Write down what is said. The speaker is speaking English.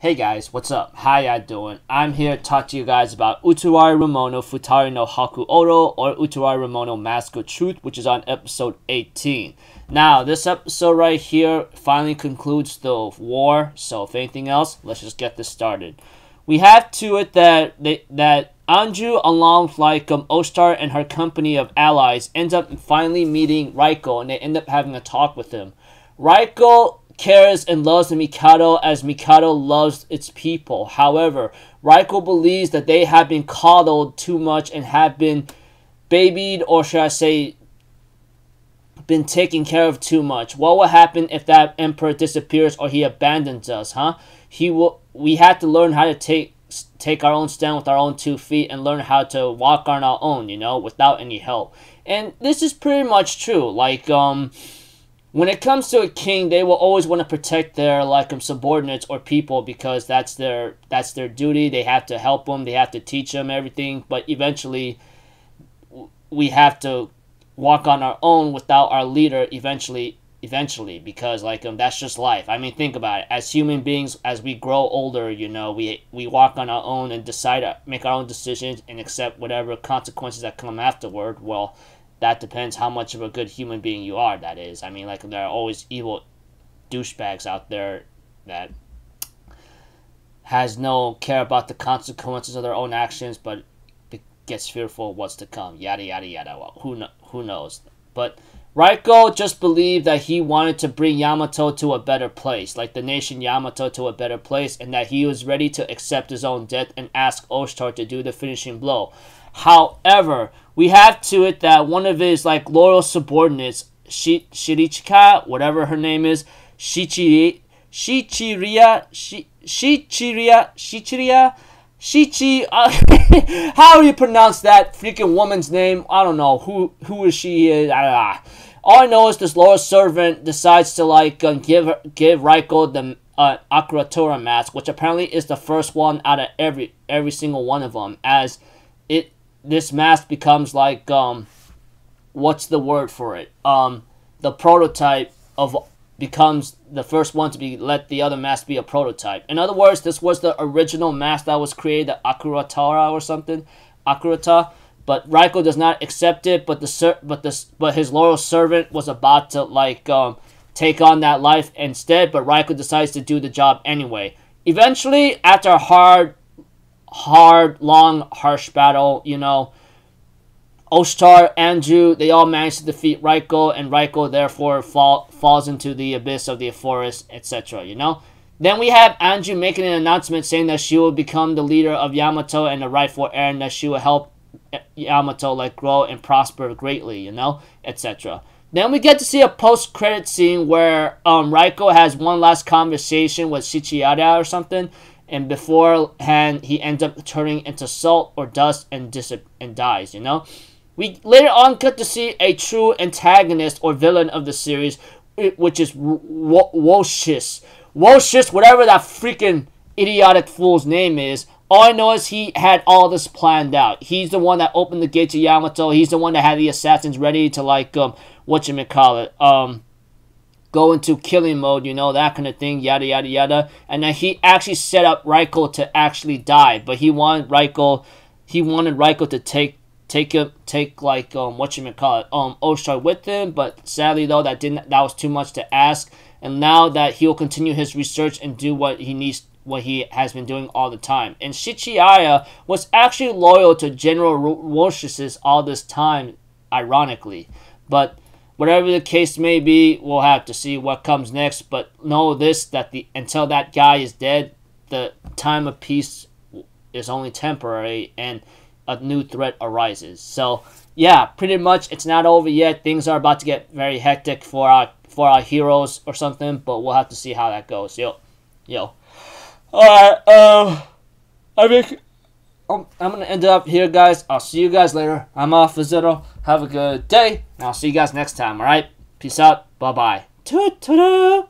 Hey guys, what's up? How ya doing? I'm here to talk to you guys about Utawarerumono Futari no Hakuoro or Utawarerumono Mask of Truth, which is on episode 18. Now, this episode right here finally concludes the war, so if anything else, let's just get this started. We have to it that they, that Anju, along with like um, Ostar and her company of allies, ends up finally meeting Raiko, and they end up having a talk with him. Raiko cares and loves the Mikado as Mikado loves its people. However, Raiko believes that they have been coddled too much and have been babied, or should I say, been taken care of too much. What will happen if that emperor disappears or he abandons us, huh? He will. We have to learn how to take take our own stand with our own two feet and learn how to walk on our own, you know, without any help. And this is pretty much true. Like, um, when it comes to a king, they will always want to protect their like um, subordinates or people because that's their that's their duty. They have to help them. They have to teach them everything. But eventually, we have to walk on our own without our leader. Eventually, eventually, because like um, that's just life. I mean, think about it. As human beings, as we grow older, you know, we we walk on our own and decide, make our own decisions, and accept whatever consequences that come afterward. Well that depends how much of a good human being you are. That is, I mean, like there are always evil douchebags out there that has no care about the consequences of their own actions, but gets fearful of what's to come. Yada yada yada. Well, who kn- who knows? But Raiko just believed that he wanted to bring Yamato to a better place, like the nation Yamato to a better place, and that he was ready to accept his own death and ask Ostar to do the finishing blow. However, we have to it that one of his like loyal subordinates, Shi- Shirichika, whatever her name is, Shichiri, Shichiria, Shi- Shichiria, Shichiria, Shichi. Uh, how do you pronounce that freaking woman's name? I don't know who who is she. Is. Ah. All I know is this lower servant decides to like uh, give give Raiko the uh, Akuratora mask, which apparently is the first one out of every every single one of them, as it this mask becomes like um what's the word for it um the prototype of becomes the first one to be let the other mask be a prototype in other words this was the original mask that was created the akuratara or something akurata but Raiko does not accept it but the but the but his loyal servant was about to like um take on that life instead but Raiko decides to do the job anyway eventually after a hard hard, long, harsh battle, you know. Ostar, Anju, they all manage to defeat Raiko, and Raiko therefore fall, falls into the abyss of the forest, etc., you know? Then we have Anju making an announcement saying that she will become the leader of Yamato and the rightful heir, and that she will help Yamato like grow and prosper greatly, you know, etc. Then we get to see a post-credit scene where um, Raiko has one last conversation with Shichiyara or something, and beforehand he ends up turning into salt or dust and dis- and dies. You know, we later on get to see a true antagonist or villain of the series, which is Woshis. Woshis, whatever that freaking idiotic fool's name is. All I know is he had all this planned out. He's the one that opened the gate to Yamato. He's the one that had the assassins ready to like um what you may call it um go into killing mode, you know, that kind of thing, yada yada yada. And then he actually set up Raiko to actually die, but he wanted Raiko, he wanted Raiko to take take him take like um what you call it um Ostar with him, but sadly though that didn't that was too much to ask. And now that he'll continue his research and do what he needs what he has been doing all the time. And Shichiaya was actually loyal to General Roshius all this time, ironically. But whatever the case may be, we'll have to see what comes next. But know this: that the until that guy is dead, the time of peace is only temporary, and a new threat arises. So yeah, pretty much it's not over yet. Things are about to get very hectic for our for our heroes or something, but we'll have to see how that goes. Yo, yo. All right. Um, I think I'm, I'm gonna end up here, guys. I'll see you guys later. I'm Alpha Zero. Have a good day, and I'll see you guys next time. All right. Peace out. Bye bye. Ta-ta-da!